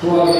Suomi